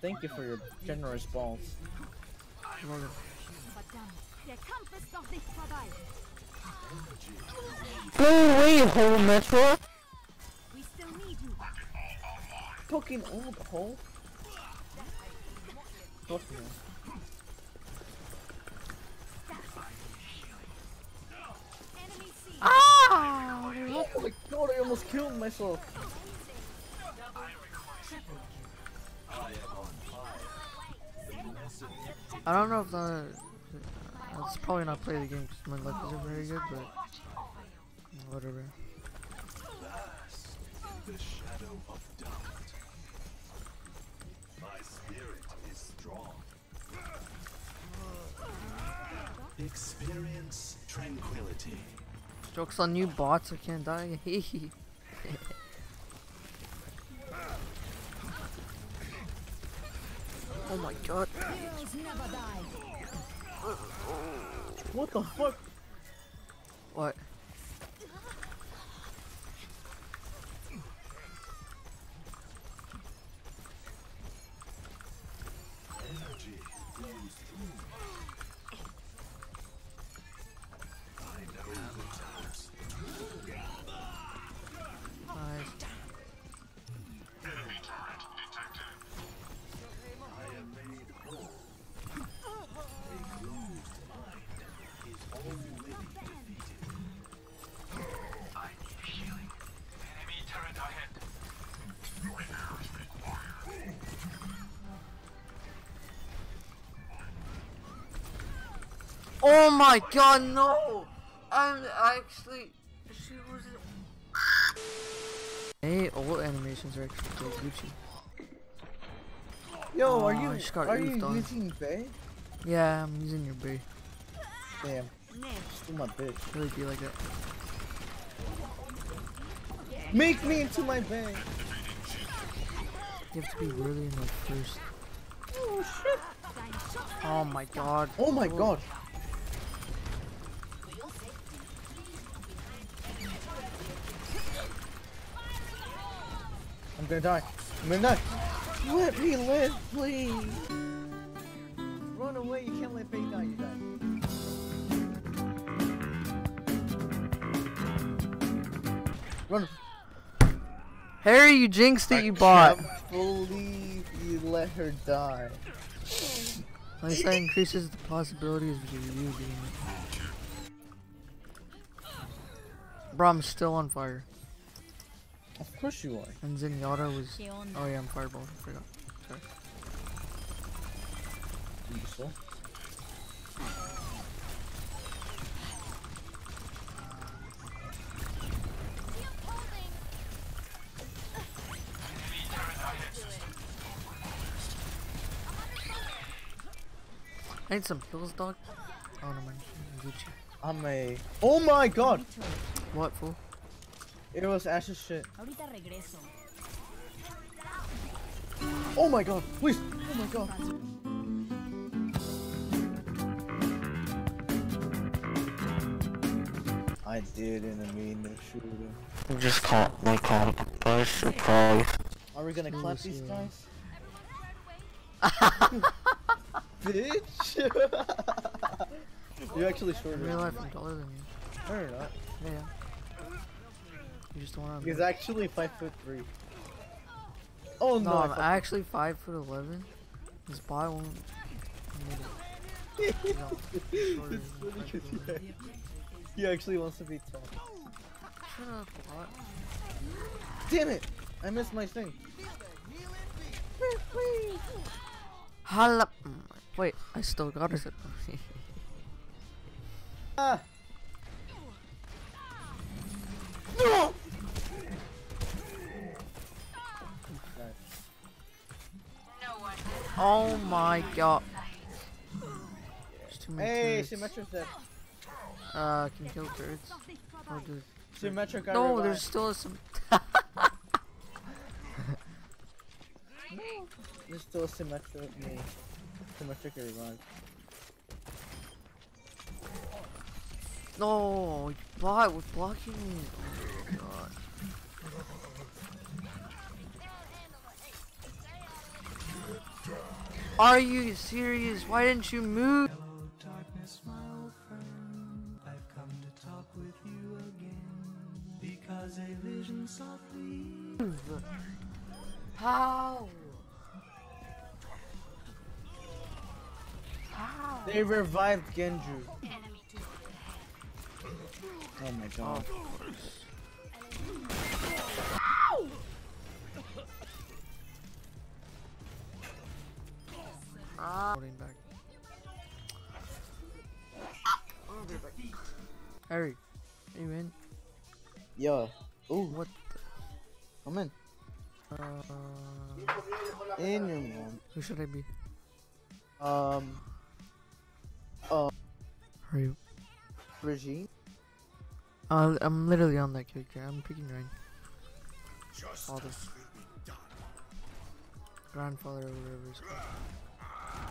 Thank you for your generous balls. Verdammt, der Kampf ist noch nicht vorbei. Go away, hole metro! We still need you. Fucking old hole. Oh my god, I almost killed myself. I don't know if the. It's probably not play the game because my luck isn't very good, but whatever. the shadow of doubt. My spirit is strong. Experience tranquility. Jokes on you, bots. I can't die. Oh my god. Never die. What the fuck? What? Energy flows through. Oh my god, no! I'm actually. She was. Hey, all animations are actually pretty Gucci. Yo, are oh, you I just got are you on. using Bay? Yeah, I'm using your bait. Damn, still my bitch. Really be like that. Make me into my Bay. You have to be really in the first. Oh shit! Oh my god. Oh my god. I'm gonna die. I'm gonna die. Let me live, please. Run away. You can't let Faye die. You die. Run. Harry, you jinxed it, you bought. I can't believe you let her die. At least that increases the possibilities of you being it. Bro, I'm still on fire. Of course you are. And Zenyatta was. Oh yeah, I'm fireball. I forgot. Sorry. Useful. I need some pills, dog. Oh no, man. I'm a. Oh my god! What fool? It was Ash's shit. Ahorita regreso. Oh my god! Please! Oh my god! I didn't mean to shoot him. Just caught my call by surprise. Are we gonna clap these guys? Bitch! You're actually shorter. In real life, I'm taller than you. No, you're not. Yeah. yeah. You just don't want to. He's actually five foot three. Oh no! No, I I'm actually five foot eleven. This bot won't. admit it. No, It's funny five 'cause foot he, he actually wants to be tall. Shut up, bot. Damn it! I missed my thing. Holla. mm, Wait, I still got it. Ah! Oh my god. Hey, turrets. Symmetra's dead. Uh, can kill turrets. Noch Oh, dude. Symmetra got No, there's still some. There's still a Symmetra with me. Symmetra got revived. No, bot was blocking me. Oh Are you serious? Why didn't you move? Hello, darkness, my old friend. I've come to talk with you again because a vision softly. How? How? They revived Genji. Oh my god. Of Ah. Holding back. I'll be back. Harry, are you in? Yo. Ooh, What? come in. Uh, In your mom. who should I be? Um, Hurry. up. Brigitte. Uh, I'm literally on that character. I'm picking Ryan. Father. Grandfather or whatever it's called.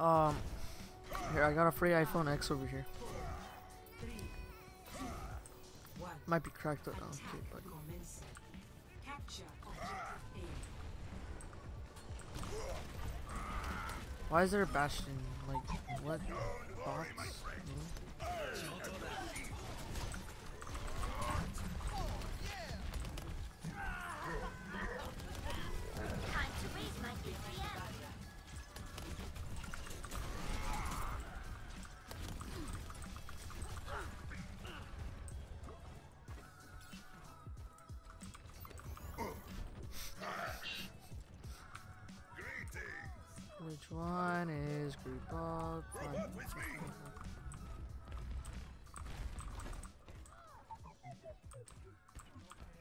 Um. Here, I got a free iPhone X over here. Might be cracked up. Okay, buddy. Why is there a bastion? Like, what? Bots? No? Which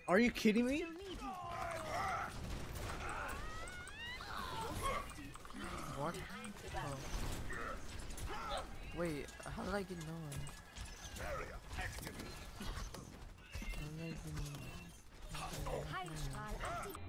Are you kidding me? What? Oh. Wait, how did I get no one? How did I get Heilstrahl aktiv.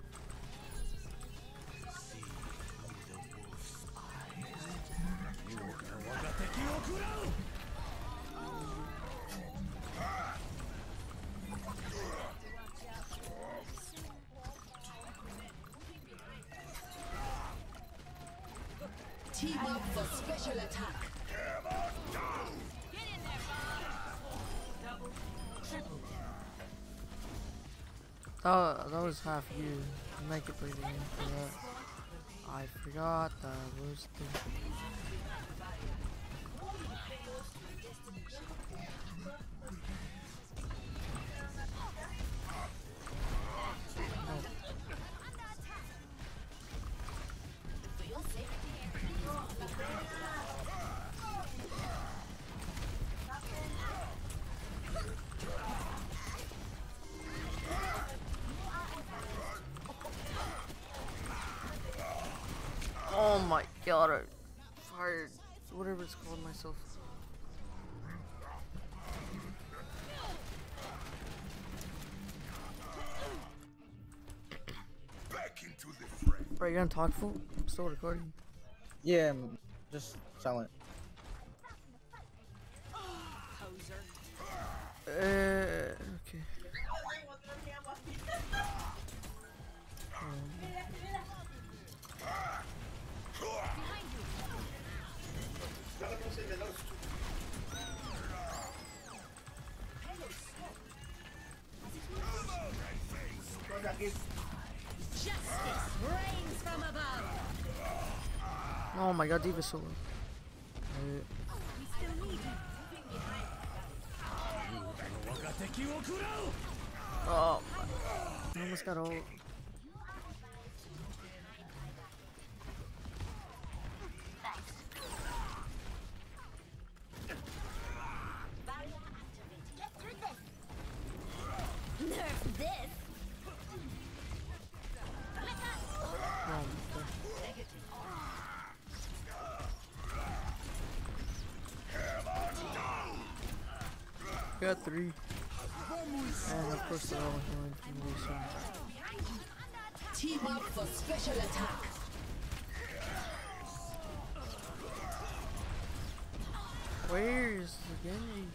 Team up for special attack. Oh, that was half you. Get again for that. I forgot that was the. Whatever it's called myself. Back into the fray. Right, you're gonna talk full? I'm still recording. Yeah, I'm just silent. Uh, Oh my god, D.Va solo. Uh, oh my. I almost got ult. Nerf this. Oh my god. Got three. And of course they're all going from the soon. Team up for special attack. Where's the Genji?